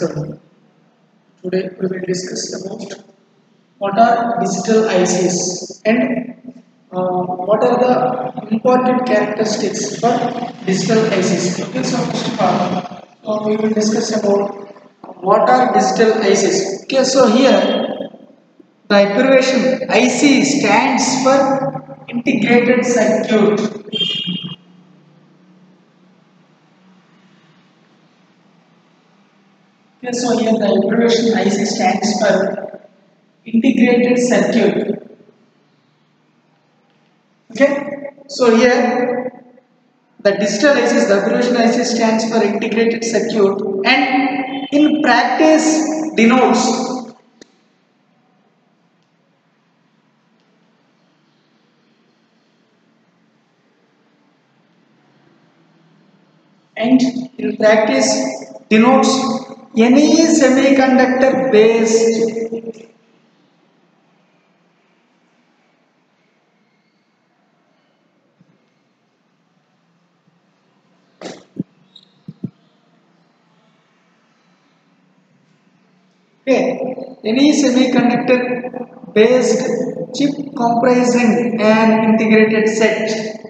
Namaskaram. Today we will discuss about what are digital ICs and uh, what are the important characteristics for digital ICs. Okay, so first of all, we will discuss about what are digital ICs. Okay, so here the abbreviation IC stands for integrated circuit. Okay, so here the abbreviation IC stands for integrated circuit. Okay, so here the digital IC, the abbreviation IC stands for integrated circuit and in practice denotes and in practice denotes any semiconductor based okay any semiconductor based chip comprising an integrated set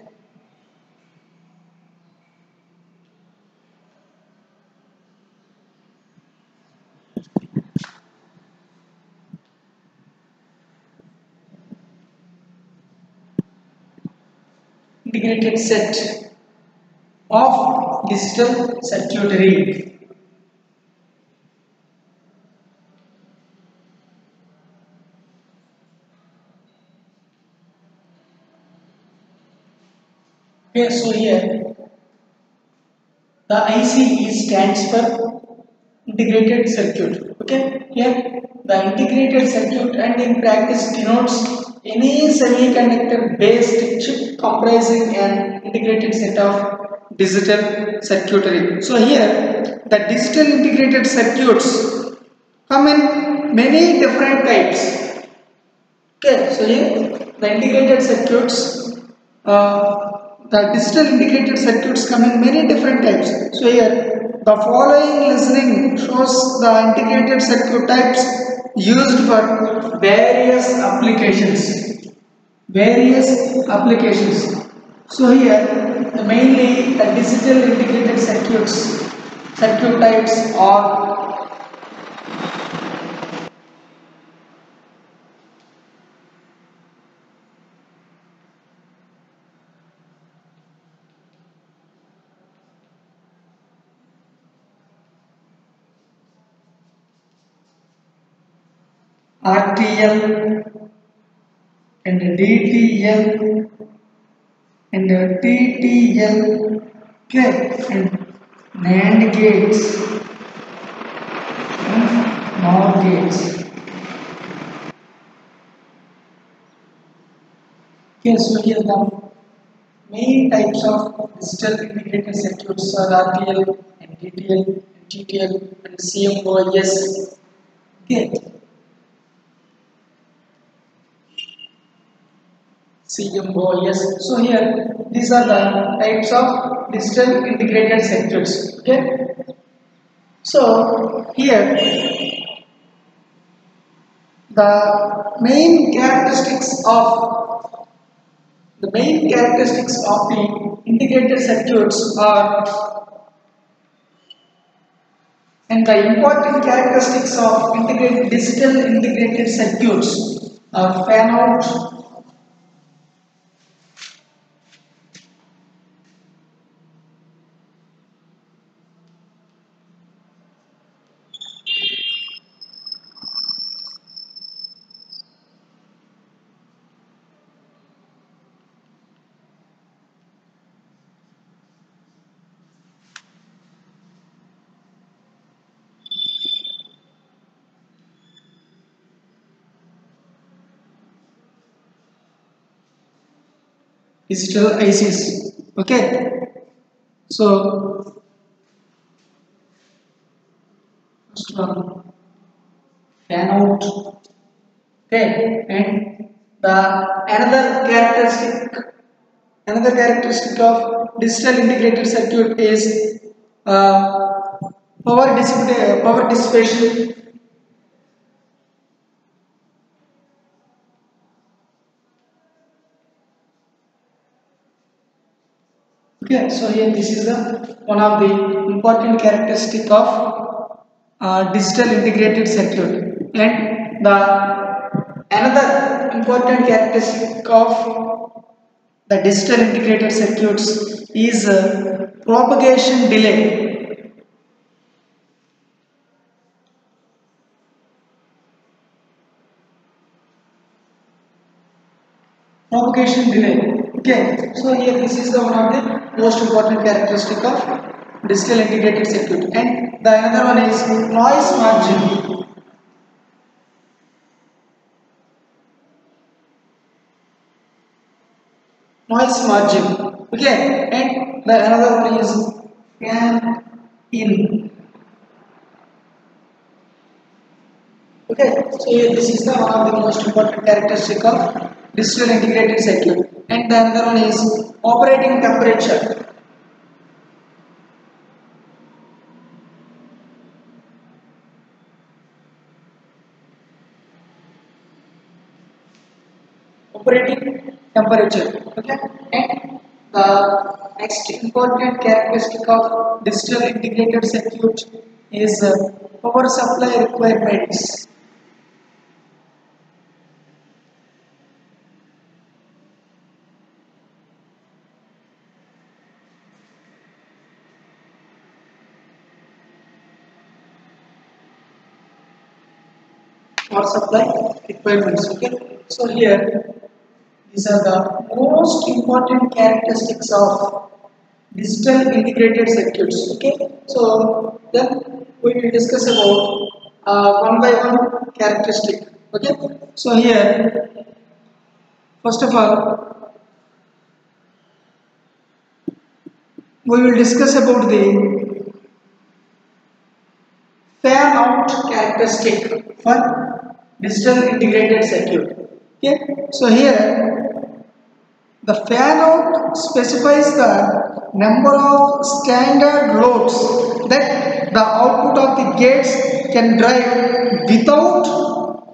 integrated set of digital circuitry. Okay, so here the IC stands for integrated circuit. Okay, here the integrated circuit and in practice denotes any semiconductor based chip comprising an integrated set of digital circuitry. So here the digital integrated circuits come in many different types. Okay, so here the integrated circuits, uh, the digital integrated circuits come in many different types. So here the following listening shows the integrated circuit types used for various applications. Various applications. So here mainly the digital integrated circuits circuit types are RTL and DTL and TTL okay and NAND gates. Hmm? And NOR gates. Okay so here the main types of digital integrated circuits are RTL and DTL and TTL and CMOS okay CMOS. So here these are the types of digital integrated circuits. Okay. So here the main characteristics of the main characteristics of the integrated circuits are and the important characteristics of integrated digital integrated circuits are fan out digital ICs. Okay, so first one fan out. Okay, and the another characteristic another characteristic of digital integrated circuit is uh, power dissipation power dissipation okay so here this is the one of the important characteristic of uh, digital integrated circuit. And the another important characteristic of the digital integrated circuits is uh, propagation delay. Propagation delay okay so here this is the one of the most important characteristic of digital integrated circuit. And the another one is noise margin. Noise margin. Okay and the another one is fan in. Okay so here this is the one of the most important characteristic of digital integrated circuit and the another one is operating temperature. Operating temperature. Okay? And the next important characteristic of digital integrated circuit is uh, power supply requirements power supply requirements okay? So here these are the most important characteristics of digital integrated circuits okay? So then we will discuss about uh, one by one characteristic okay? So here first of all we will discuss about the fan out characteristic for digital integrated circuit. Okay so here the fan out specifies the number of standard loads that the output of the gates can drive without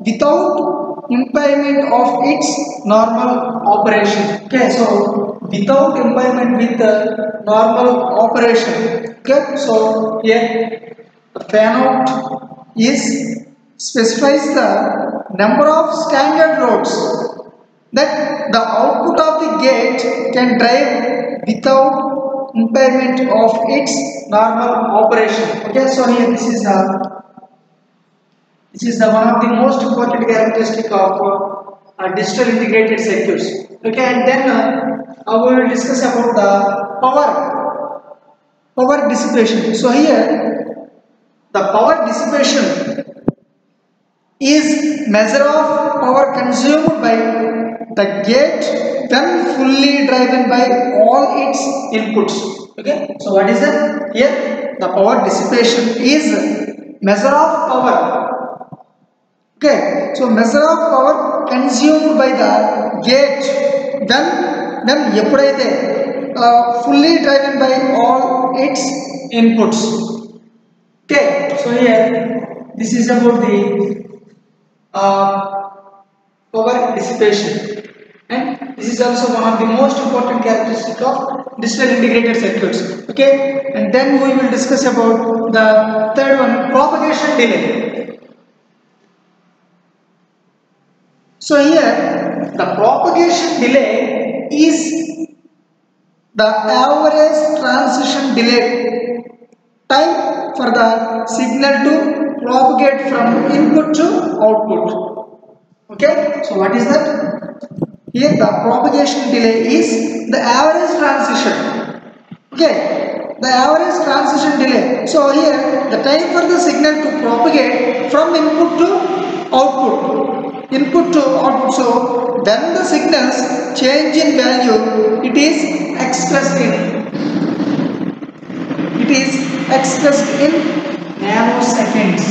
without impairment of its normal operation. Okay so without impairment with the normal operation. Okay so here the fan out is specifies the number of standard loads that the output of the gate can drive without impairment of its normal operation. Okay so here this is the this is the one of the most important characteristic of uh, digital integrated circuits. Okay and then uh, we will discuss about the power power dissipation. So here the power dissipation is measure of power consumed by the gate when fully driven by all its inputs okay so what is that here the power dissipation is measure of power okay so measure of power consumed by the gate when when ఎప్పుడైతే uh, fully driven by all its inputs okay so here this is about the uh, power dissipation. And this is also one of the most important characteristic of digital integrated circuits. Okay? And then we will discuss about the third one propagation delay. So here the propagation delay is the average transition delay time for the signal to propagate from input to output. Okay? So what is that? Here the propagation delay is the average transition. Okay? The average transition delay. So here the time for the signal to propagate from input to output. Input to output. So when the signals change in value it is expressed in. It is expressed in nanoseconds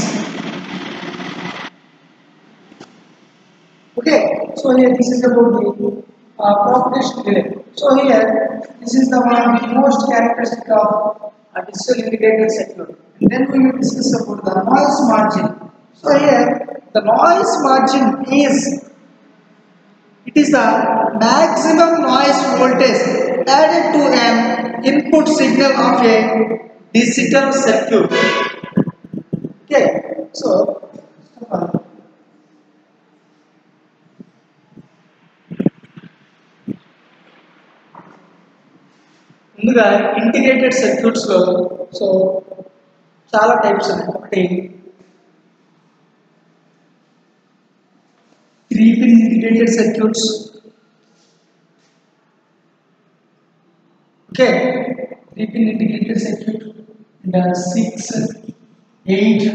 okay so here this is about the uh, propagation delay so here this is the one of the most characteristic of a digital integrated circuit And then we will discuss about the noise margin. So here the noise margin is it is the maximum noise voltage added to an input signal of a digital circuit. Okay, so uh, ముందుగా integrated సర్క్యూట్స్లో so చాలా types ఉన్నాయి ఒకటి three pin integrated circuits okay three pin integrated circuit and six eight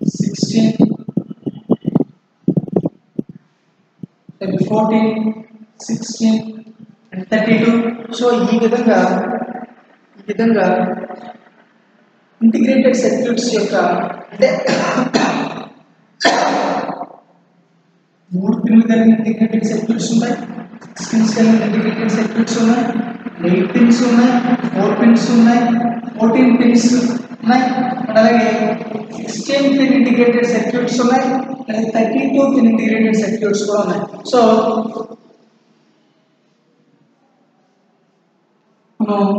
sixteen fourteen sixteen and thirty two so ఈ విధంగా ఈ విధంగా integrated circuits యొక్క అంటే మూడు పిన్లు కలిగిన ఇంటిగ్రేటెడ్ సర్క్యూట్స్ ఉన్నాయి సిక్స్ పిన్స్ కలిగిన ఇంటిగ్రేటెడ్ సర్క్యూట్స్ ఉన్నాయి ఎయిట్ పిన్స్ ఉన్నాయి ఫోర్ పిన్స్ ఉన్నాయి ఫోర్టీన్ పిన్స్ ఉన్నాయి అండ్ అలాగే సిక్స్టీన్ పిన్ ఇంటిగ్రేటెడ్ సర్క్యూట్స్ ఉన్నాయి. అలాగే thirty two pin integrated circuits కూడా ఉన్నాయి. సో మనం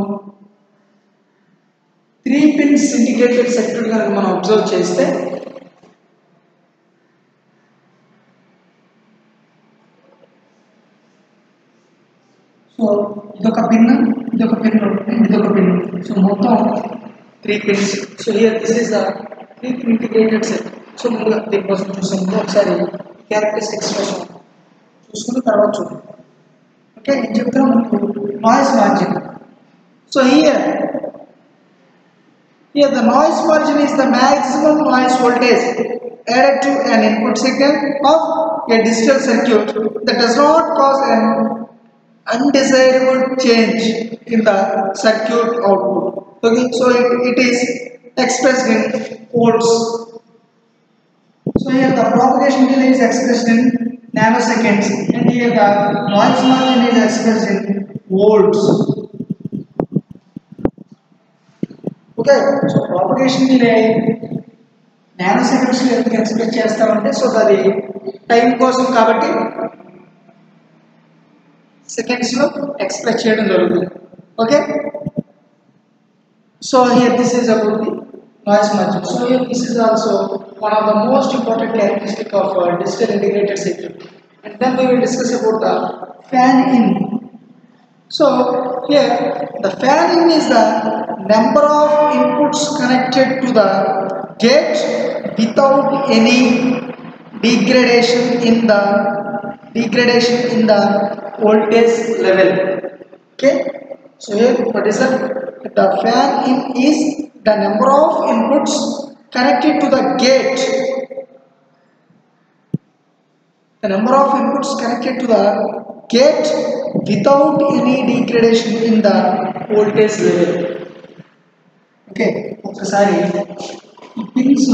త్రీ పిన్స్ ఇంటిగ్రేటెడ్ సర్క్యూట్ కనుక మనం అబ్జర్వ్ చేస్తే సో ఇదొక pin ఇదొక పిన్ ఇదొక పిన్ సో మొత్తం three pins so here this is the three pin integrated set so ముందుగా దీనికోసం చూసాం ముందు ఒకసారి క్యారెక్టరిస్టిక్స్ కోసం చూసుకున్న తర్వాత చూద్దాం ఓకే నేను చెప్తాను మనకు noise margin so here Here the noise margin is the maximum noise voltage added to an input signal of a digital circuit that does not cause an undesirable change in the circuit output. Okay, so it, it is expressed in volts. So here the propagation delay is expressed in nanoseconds and here the noise margin is expressed in volts. Okay so propagation delay nano seconds ఎందుకు expect చేస్తామంటే so అది time కోసం కాబట్టి సెకండ్స్లో express చేయడం జరుగుతుంది okay so here this is about the noise margin so here this is also one of the most important characteristic of digital integrated circuit and then we will discuss about the fan in So here the fan in is the number of inputs connected to the gate without any degradation in the degradation in the voltage level. Okay. So here what is that? The fan in is the number of inputs connected to the gate. The number of inputs connected to the gate without any degradation in the voltage level. Okay ఒకసారి ఈ pins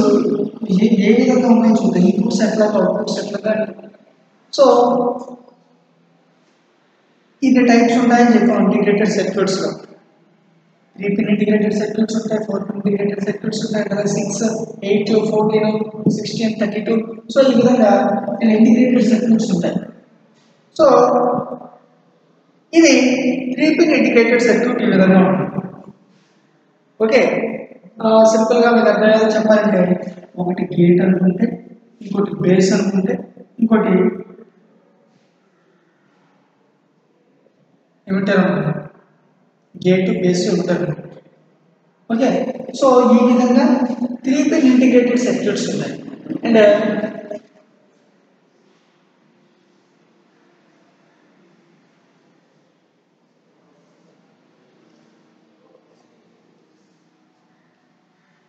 ఏ ఏ విధంగా ఉన్నాయో చూద్దాం inputs ఎట్లాగా outputs ఎట్లాగా so ఇన్ని types ఉంటాయని చెప్పాం integrated సర్క్యూట్స్లో three pin integrated circuits ఉంటాయి ఫోర్ పిన్ ఇంటిగ్రేటెడ్ సర్క్యూట్స్ ఉంటాయి కదా six eight fourteen sixteen thirty two so ఈ విధంగా నేను ఇంటిగ్రేటెడ్ సర్క్యూట్స్ ఉంటాయి సో ఇది త్రీ పిన్ ఇంటిగ్రేటెడ్ సర్క్యూట్ ఈ విధంగా ఉంటుంది ఓకే సింపుల్గా మీకు అర్థమయ్యేది చెప్పాలంటే ఒకటి గేట్ అనుకుంటే ఇంకోటి బేస్ అనుకుంటే ఇంకోటి ఏమంటారు? గేట్ బేస్ ఉంటారు. ఓకే సో ఈ విధంగా త్రీ పిన్ ఇంటిగ్రేటెడ్ సర్క్యూట్స్ ఉన్నాయి. అండ్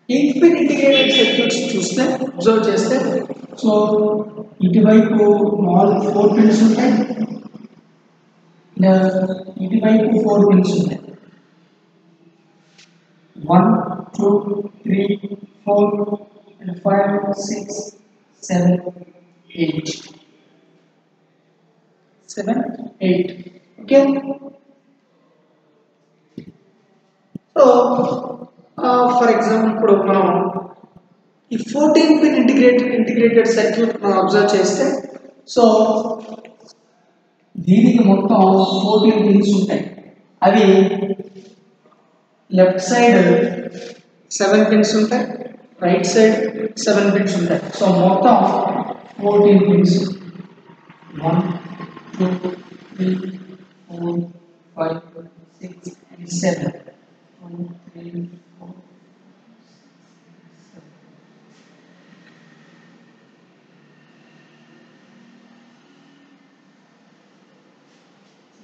ఎయిట్ ఇంటిగ్రేటెడ్ సర్క్యూట్స్ చూస్తే అబ్జర్వ్ చేస్తే సో ఇటువైపు నాలుగు ఫోర్ పిన్స్ ఉంటాయి. ఇటువైపు ఫోర్ పిన్స్ ఉంటాయి one two three four five six seven eight seven eight okay so for example example ఇప్పుడు మనం ఈ fourteen pin integrated integrated circuit మనం అబ్జర్వ్ చేస్తే సో దీనికి మొత్తం ఫోర్టీన్ పిన్స్ ఉంటాయి. అవి లెఫ్ట్ సైడ్ సెవెన్ పిన్స్ ఉంటాయి రైట్ సైడ్ సెవెన్ పిన్స్ ఉంటాయి. సో మొత్తం fourteen pins. One two three four five six and seven. One three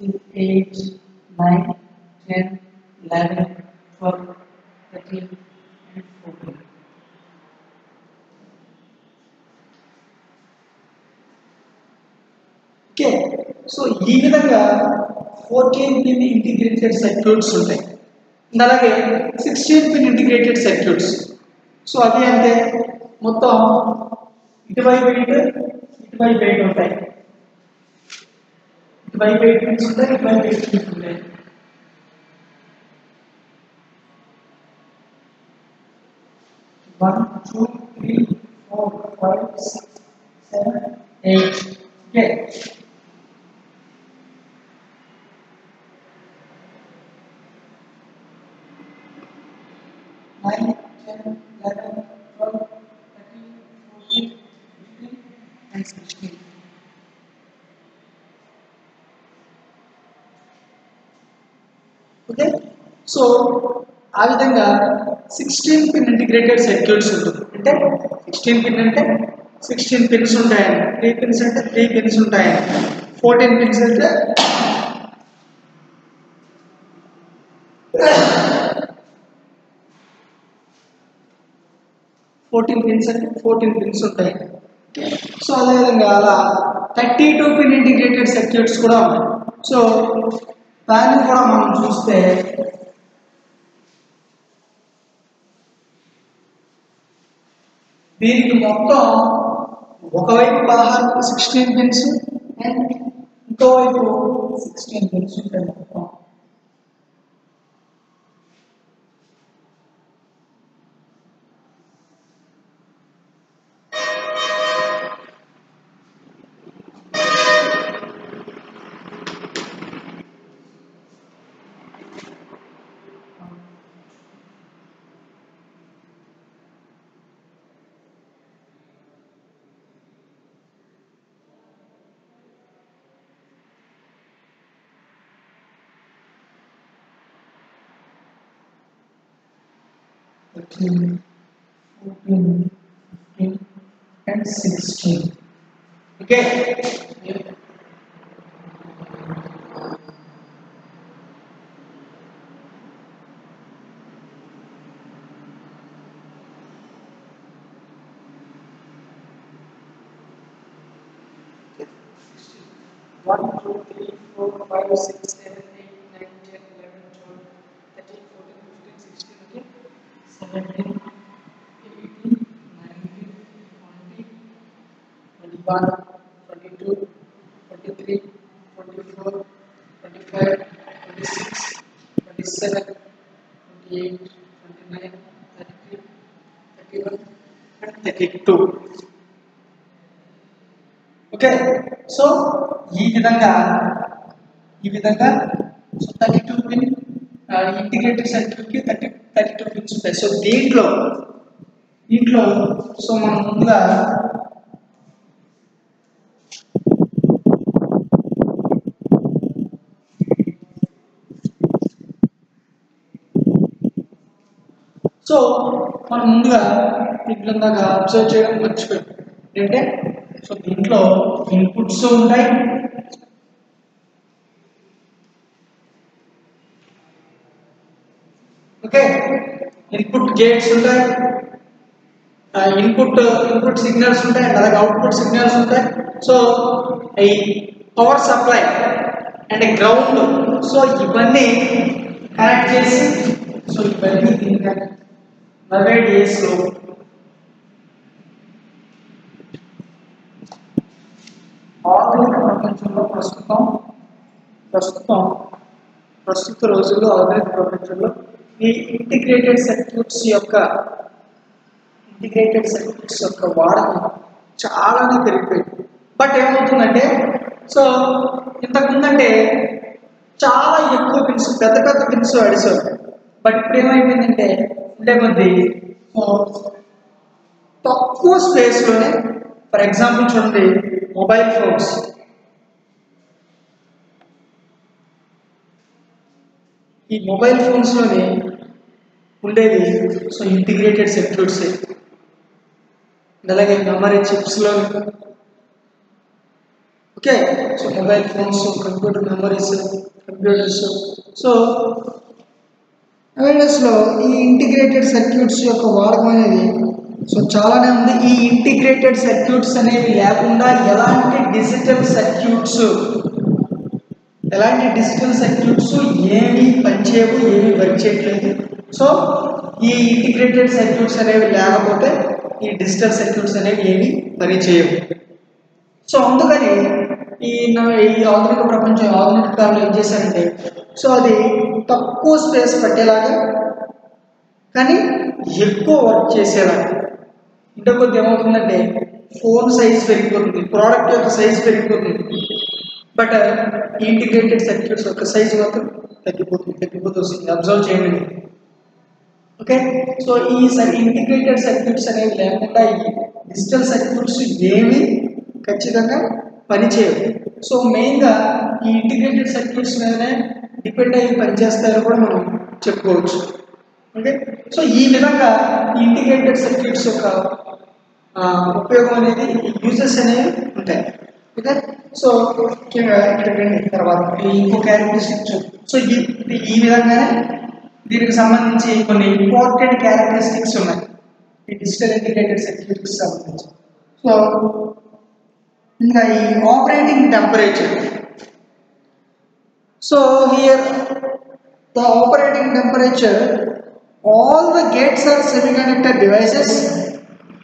Four eight, nine, ten, eleven, twelve, thirteen, and fourteen. Okay so ఈ విధంగా fourteen pin integrated circuits ఉంటాయి And అలాగే sixteen pin integrated circuits so అవి అంటే మొత్తం ఇటువైపు eight ఇటువైపు eight ఉంటాయి बाई वेट में सुनता है बाई वेट में सुनता है one two three four five six seven eight ठीक है nine ten eleven twelve thirteen fourteen fifteen and sixteen okay so ఆ విధంగా సిక్స్టీన్ పిన్ ఇంటిగ్రేటెడ్ సర్క్యూట్స్ ఉంటుంది అంటే సిక్స్టీన్ పిన్ అంటే సిక్స్టీన్ పిన్స్ ఉంటాయని త్రీ పిన్స్ అంటే త్రీ పిన్స్ ఉంటాయని ఫోర్టీన్ పిన్స్ అంటే ఫోర్టీన్ పిన్స్ అంటే ఫోర్టీన్ పిన్స్ ఉంటాయి సో అదేవిధంగా అలా thirty two pin integrated circuits కూడా ఉన్నాయి సో దాన్ని కూడా మనం చూస్తే దీనికి మొత్తం ఒకవైపు పదహారు సిక్స్టీన్ పిన్స్ అండ్ ఇంకోవైపు సిక్స్టీన్ పిన్స్ ఉంటాయి. 13, 14, 15 and 16. Okay. 32. ఓకే సో ఈ విధంగా ఈ విధంగా so thirty two pin integrated సర్క్యూట్కి thirty thirty two pins ఉంటాయి సో దీంట్లో దీంట్లో సో మనం ముందుగా సో మనం ముందుగా దీంట్లో దాకా అబ్జర్వ్ చేయడం మర్చిపోయాం. ఏంటంటే సో దీంట్లో ఇన్పుట్స్ ఉంటాయి. ఓకే? ఇన్పుట్ గేట్స్ ఉంటాయి. ఇన్పుట్ ఇన్పుట్ సిగ్నల్స్ ఉంటాయి. అండ్ అలాగే అవుట్పుట్ సిగ్నల్స్ ఉంటాయి. సో ఈ power supply and ground so ఇవన్నీ కనెక్ట్ చేసి సో ఇవన్నీ దీనికి నలభై డేస్లో ఆధునిక ప్రపంచంలో ప్రస్తుతం ప్రస్తుతం ప్రస్తుత రోజుల్లో ఆధునిక ప్రపంచంలో ఈ ఇంటిగ్రేటెడ్ సర్క్యూట్స్ యొక్క ఇంటిగ్రేటెడ్ సర్క్యూట్స్ యొక్క వాడకం చాలానే పెరిగిపోయింది బట్ ఏమవుతుందంటే సో ఇంతకుముందంటే చాలా ఎక్కువ పిన్స్ పెద్ద పెద్ద పిన్స్ అడిసేవాడు బట్ ఇప్పుడు ఏమైపోయిందంటే ఉండే కొద్దీ సో తక్కువ స్పేస్లోనే ఫర్ ఎగ్జాంపుల్ చూడండి మొబైల్ ఫోన్స్ ఈ మొబైల్ ఫోన్స్లోనే ఉండేది సో ఇంటిగ్రేటెడ్ సర్క్యూట్స్ అలాగే memory చిప్స్లో okay so mobile phones computer memories computers so అవేర్నెస్లో ఈ ఇంటిగ్రేటెడ్ సర్క్యూట్స్ యొక్క వాడకం అనేది సో చాలానే ఉంది. ఈ ఇంటిగ్రేటెడ్ సర్క్యూట్స్ అనేవి లేకుండా ఎలాంటి డిజిటల్ సర్క్యూట్స్ ఎలాంటి డిజిటల్ సర్క్యూట్స్ ఏమీ పనిచేయవు ఏమీ వర్క్ చేయట్లేదు. సో ఈ ఇంటిగ్రేటెడ్ సర్క్యూట్స్ అనేవి లేకపోతే ఈ డిజిటల్ సర్క్యూట్స్ అనేవి ఏమి పని చేయవు సో అందుకని ఈ నా- ఈ ఆధునిక ప్రపంచం ఆధునిక కాలంలో ఏం చేశారంటే సో అది తక్కువ స్పేస్ పట్టేలాగా కానీ ఎక్కువ వర్క్ చేసేలాగా ఇంత కొద్ది ఏమవుతుందంటే ఫోన్ సైజ్ పెరిగిపోతుంది ప్రోడక్ట్ యొక్క సైజ్ పెరిగిపోతుంది. బట్ ఇంటిగ్రేటెడ్ సర్క్యూట్స్ యొక్క సైజ్ మాత్రం తగ్గిపోతుంది తగ్గిపోతూ వస్తుంది. అబ్జర్వ్ చేయండి. ఓకే సో ఈ ఇంటిగ్రేటెడ్ సర్క్యూట్స్ అనేవి లేకుండా ఈ డిజిటల్ సర్క్యూట్స్ ఏమి ఖచ్చితంగా పనిచేయవు సో మెయిన్గా ఈ ఇంటిగ్రేటెడ్ సర్క్యూట్స్ మీదనే డిపెండ్ అయ్యి పనిచేస్తారని కూడా మనం చెప్పుకోవచ్చు. ఓకే? సో ఈ విధంగా ఇంటిగ్రేటెడ్ సర్క్యూట్స్ యొక్క ఉపయోగం అనేది యూజెస్ అనేవి ఉంటాయి. ఓకే? సో ఇక్కడ తర్వాత ఇంకో క్యారెక్టరిస్టిక్ సో ఈ ఇది ఈ విధంగానే దీనికి సంబంధించి కొన్ని ఇంపార్టెంట్ క్యారెక్టరిస్టిక్స్ ఉన్నాయి. ఈ డిజిటల్ ఇంటిగ్రేటెడ్ సర్క్యూట్కి సంబంధించి. సో ಈಗ operating temperature. So here, the operating temperature, all the gates are semiconductor devices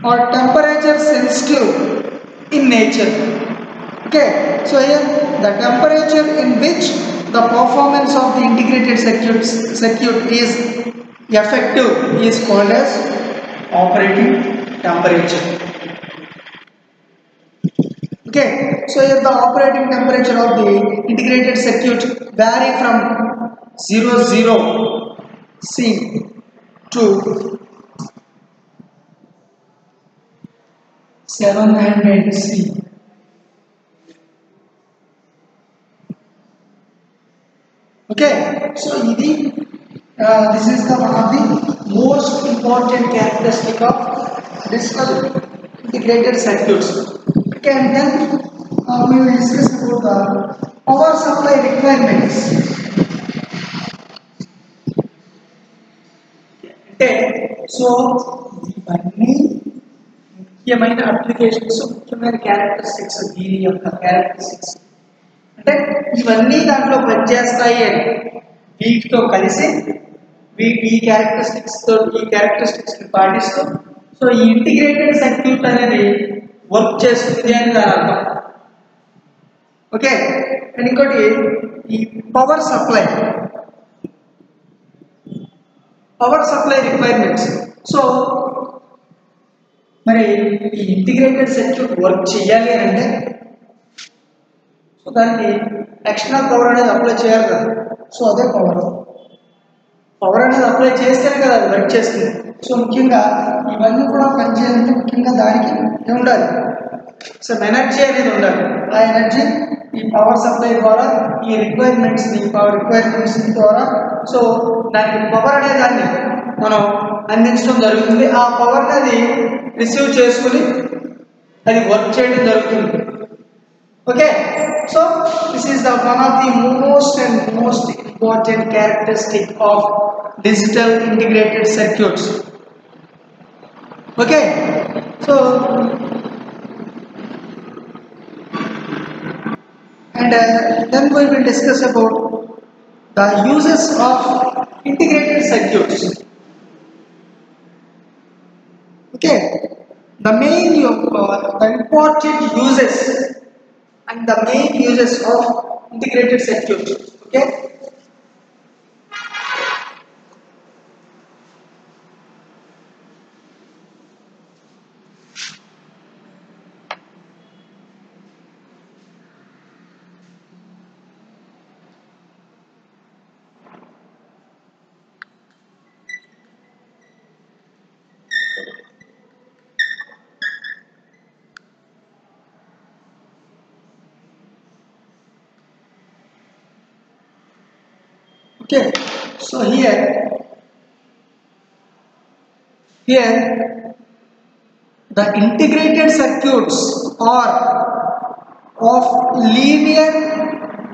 are temperature sensitive in nature. Okay? So here the temperature in which the performance of the integrated circuit is effective is called as operating temperature okay so here the operating temperature of the integrated circuit vary from 0 0 c to 700 c. Okay so uh, this is the one of the most important characteristic of digital integrated circuits okay and then uh, we will discuss about the power supply requirements అంటే so ఇవన్నీ ముఖ్యమైన applications ముఖ్యమైన characteristics దీని యొక్క characteristics అంటే ఇవన్నీ దాంట్లో పనిచేస్తాయి అని వీటితో కలిసి వీటి ఈ క్యారెక్టరిస్టిక్స్ తో ఈ క్యారెక్టరిస్టిక్స్ ని పాటిస్తూ సో ఈ ఇంటిగ్రేటెడ్ సర్క్యూట్ అనేది వర్క్ చేస్తుంది అని దాని అర్థం. ఓకే? అండ్ ఇంకోటి ఈ power supply power supply requirements so మరి ఈ ఇంటిగ్రేటెడ్ సర్క్యూట్ వర్క్ చేయాలి అంటే సో దానికి ఎక్స్ట్రా పవర్ అనేది అప్లై చేయాలి కదా. సో అదే పవర్ పవర్ అనేది అప్లై చేస్తేనే కదా అది వర్క్ చేస్తుంది. సో ముఖ్యంగా ఇవన్నీ కూడా పనిచేయాలంటే ముఖ్యంగా దానికి ఉండాలి. సో ఎనర్జీ అనేది ఉండాలి. ఆ ఎనర్జీ ఈ పవర్ సప్లై ద్వారా ఈ రిక్వైర్మెంట్స్ని ఈ పవర్ రిక్వైర్మెంట్స్ ద్వారా సో దానికి పవర్ అనే దాన్ని మనం అందించడం జరుగుతుంది. ఆ పవర్ అనేది రిసీవ్ చేసుకుని అది వర్క్ చేయడం జరుగుతుంది. Okay So this is the one of the most and most important characteristic of digital integrated circuits. Okay, so and uh, then we will discuss about the uses of integrated circuits. Okay, the main uh, the important uses and the main uses of integrated circuits okay okay so here here the integrated circuits are of linear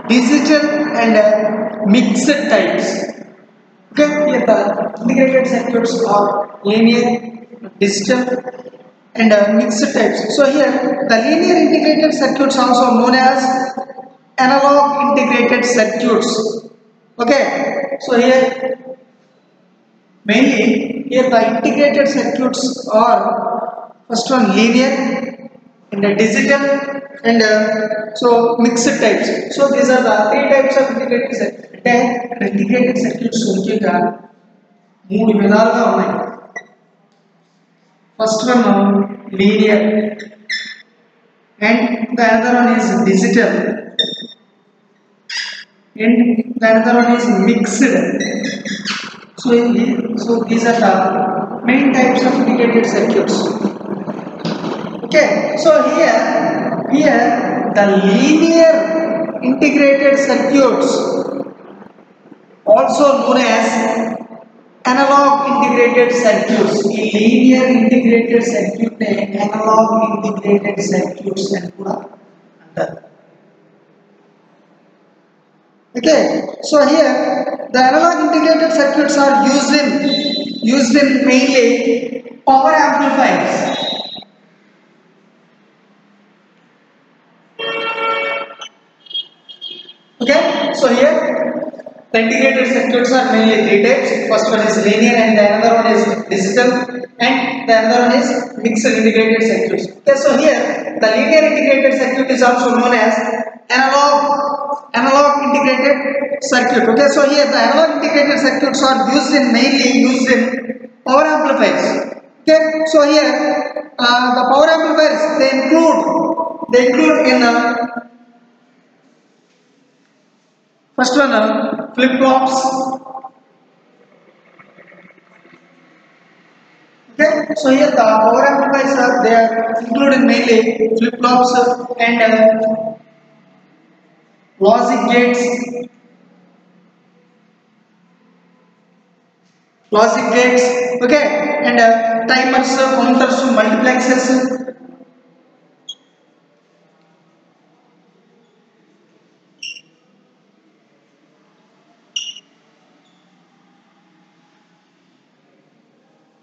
digital and uh, mixed types. Okay here the integrated circuits are linear digital and uh, mixed types. So here the linear integrated circuits also known as analog integrated circuits okay so here mainly here the integrated circuits are first one linear and the digital and uh, so mixed types so these are the three types of integrated circuits అంటే integrated circuits ముఖ్యంగా మూడు విధాలుగా ఉన్నాయి first one linear and the another one is digital and the another one is mixed. So, so these are the main types of integrated circuits. Okay so here here the linear integrated circuits also known as analog integrated circuits. ಈ linear integrated circuit analog integrated circuits ಅಂತ ಕೂಡ okay so here the analog integrated circuits are used in used in mainly power amplifiers. Okay so here the integrated circuits are mainly three types. First one is linear and the another one is digital and the another one is mixed integrated circuits. Okay so here the linear integrated circuit is also known as analog analog integrated circuit. Okay so here the analog integrated circuits are used in mainly used in power amplifiers. Okay so here uh, the power amplifiers they include they include in uh, first one uh, flip flops okay so here the power amplifiers are they are included mainly flip flops and uh, logic gates logic gates okay and uh, timers uh, counters multiplexers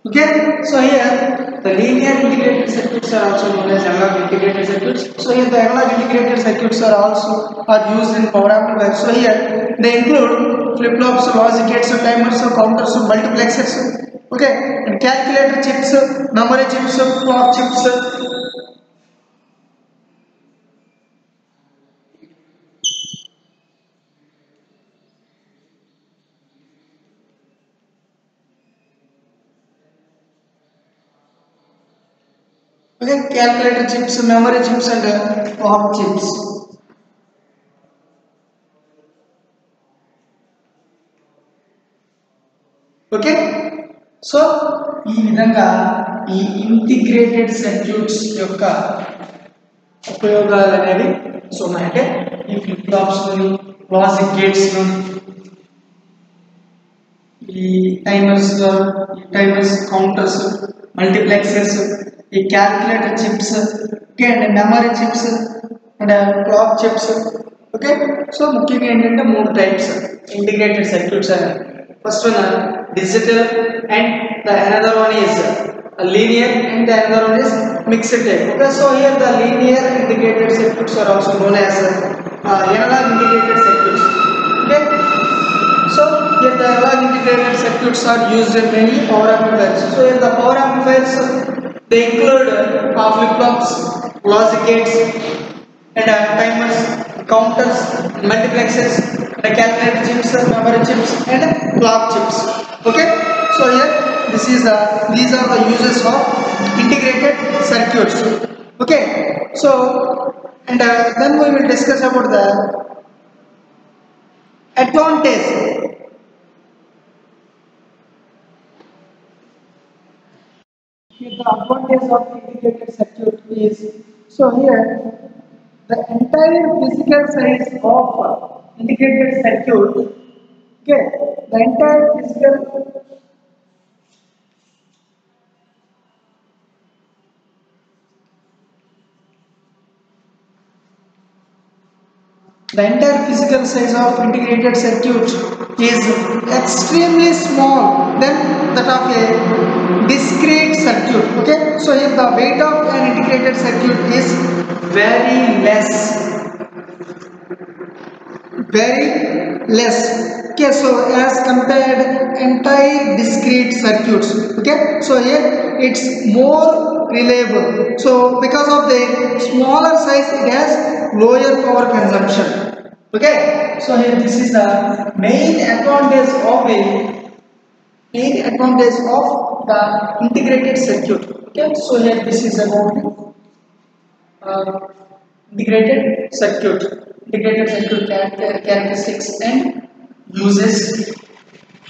Okay, so here the linear integrated circuits are also known as analog integrated circuits. So here the analog integrated circuits are also are used in power amplifiers. So here they include flip flops, logic gates, timers, counters, multiplexers. Okay, and calculator chips, memory chips, clock chips. Okay, calculator chips, memory chips, and uh, clock chips. Okay so ఈ విధంగా ఈ integrated circuits యొక్క ఉపయోగాలు అనేవి so ఉన్నాయంటే ఈ flip flops logic gates ఈ timers ఈ టైమర్స్ కౌంటర్స్ మల్టీప్లెక్సర్స్ ఈ calculator chips okay and memory chips and clock chips okay so ముఖ్యంగా ఏంటంటే మూడు టైప్స్ ఇంటిగ్రేటెడ్ సర్క్యూట్స్ అని first one digital and the another one is linear and the another one is mixed type okay so here the linear integrated circuits are also known as analogue integrated circuits okay So here the analog integrated circuits are used in many power amplifiers. So here the power amplifiers they include uh, flip flops, logic gates, and uh, timers, counters, multiplexers, the calculator chips, memory chips, and clock chips. Okay. So here this is the these are the uses of integrated circuits. Okay. So and uh, then we will discuss about the advantage here the advantage of integrated circuit is so here the entire physical size of integrated circuit Okay, the entire physical The entire physical size of integrated circuit is extremely small than that of a circuit. Okay, so here the weight of an integrated circuit is very less, very less. Okay, so as compared entire discrete circuits. Okay, so here it's more reliable. So because of the smaller size, it has lower power consumption okay so here this is the main advantage of a main advantage of the integrated circuit okay so here this is about uh, integrated circuit integrated circuit character, characteristics and uses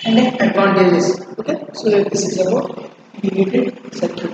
and advantages okay so here this is about integrated circuit